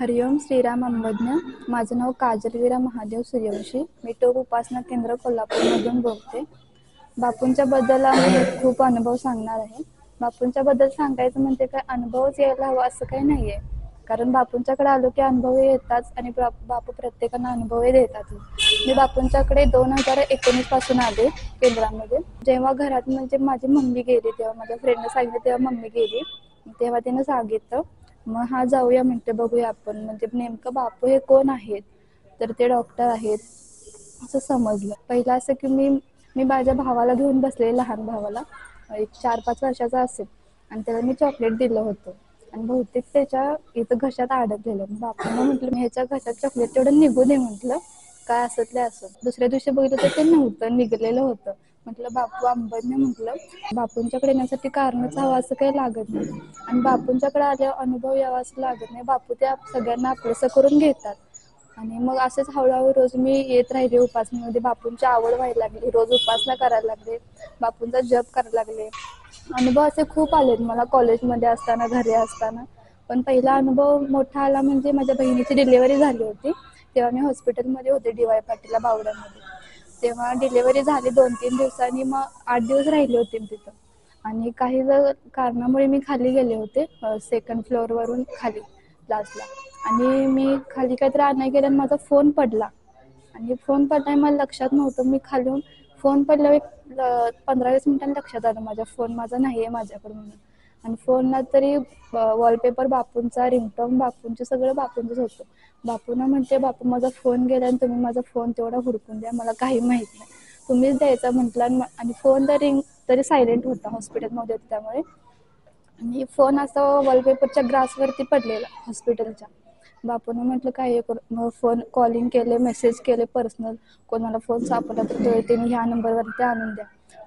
हरिओम श्रीराम अंबज्ञ. माझं नाव काजलवीरा महादेव सूर्यवंशी. मी टोक उपासना केंद्र कोल्हापूरमधून बोलते. बापूंच्या बद्दल आम्ही खूप अनुभव सांगणार आहे. बापूंच्या बद्दल सांगायचं म्हणजे काय? अनुभवच यायला हवा असं काही नाही आहे कारण बापूंच्याकडे आलो की अनुभव येतात आणि बापू प्रत्येकांना अनुभवही देतात. मी बापूंच्याकडे दोन हजार एकोणीसपासून आले केंद्रामध्ये. जेव्हा घरात म्हणजे माझी मम्मी गेली तेव्हा माझ्या फ्रेंडनं सांगितलं तेव्हा मम्मी गेली. तेव्हा तिनं सांगितलं मग हा जाऊया म्हणते बघूया आपण. म्हणजे नेमकं बापू हे कोण आहेत? तर ते डॉक्टर आहेत. असं समजलं. पहिलं असं की मी मी माझ्या भावाला घेऊन बसले लहान भावाला. एक चार पाच वर्षाचा असेल. आणि त्याला मी चॉकलेट दिलं होतं. आणि बहुतेक त्याच्या इथं घशात अडकलेलं बापूंना म्हटलं मी ह्याच्या घशात चॉकलेट तेवढं निघू दे म्हटलं. काय असत ते असं. दुसऱ्या दिवशी बघितलं तर ते नव्हतं निघलेलं होतं. म्हटलं बापू आंबटने म्हटलं. बापूंच्याकडे येण्यासाठी कारणच हवं असं काही लागत नाही. आणि बापूंच्याकडे आल्यावर अनुभव यावा असं लागत नाही. बापू त्या सगळ्यांना आपलंसं करून घेतात. आणि मग असंच हळूहळू रोज मी येत राहिले उपासनेमध्ये. बापूंची आवड व्हायला लागली. रोज उपासना करायला लागले. बापूंचा जप करायला लागले. अनुभव असे खूप आलेत मला कॉलेजमध्ये असताना घरी असताना. पण पहिला अनुभव मोठा आला म्हणजे माझ्या बहिणीची डिलिव्हरी झाली होती. तेव्हा मी हॉस्पिटलमध्ये होते डी वाय पाटीला बावड्यामध्ये. तेव्हा डिलेवरी झाली दोन तीन दिवसांनी मग आठ दिवस राहिले होते तिथं. आणि काही जर कारणामुळे मी खाली गेले होते सेकंड फ्लोअरवरून खाली लास्टला आणि मी खाली काहीतरी आणायला गेले माझा फोन पडला. आणि फोन पडला मला लक्षात नव्हतं मी खालून फोन पडल्यावर पंधरा वीस मिनिटांनी लक्षात आलं माझ्या फोन माझा नाही आहे माझ्याकडे म्हणून. आणि फोनला तरी वॉलपेपर बापूंचा रिंगटोन बापूंचं सगळं बापूंचंच होतं. बापूंना म्हणते बापू माझा फोन गेला आणि तुम्ही माझा फोन तेवढा हुडकून द्या मला काही माहीत नाही. तुम्हीच द्यायचा म्हटलं आणि फोन तर रिंग तरी सायलेंट होता हॉस्पिटलमध्ये त्यामुळे. आणि फोन असा वॉलपेपरच्या ग्रासवरती पडलेला हॉस्पिटलच्या बापूनं म्हटलं काय करू फोन कॉलिंग केले मेसेज केले पर्सनल कोणाला फोन सापडला तर तो त्यांनी ह्या नंबरवरती आणून द्या.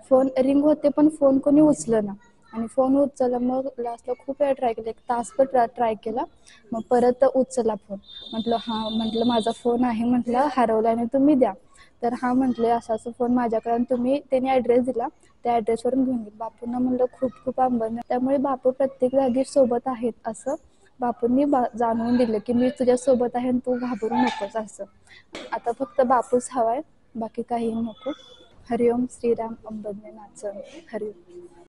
फोन रिंग होते पण फोन कोणी उचलं ना आणि फोन उचलला मग लास्टला खूप वेळा ट्राय केला. एक तासभर ट्रा ट्राय केला. मग परत उचलला फोन म्हटलं हां म्हटलं माझा फोन आहे म्हटलं हरवल्याने तुम्ही द्या. तर हा म्हटले असा असं फोन माझ्याकडे आणि तुम्ही त्यांनी ॲड्रेस दिला. त्या ॲड्रेसवरून घेऊन गेले. बापूंना म्हणलं खूप खूप आंबन त्यामुळे बापू प्रत्येक जागी सोबत आहेत असं बापूंनी बा जाणवून दिलं की मी तुझ्यासोबत आहे आणि तू घाबरू नकोस असं. आता फक्त बापूच हवा आहे. बाकी काही नको. हरिओम श्रीराम अंबज्ञ नाचन हरिओम.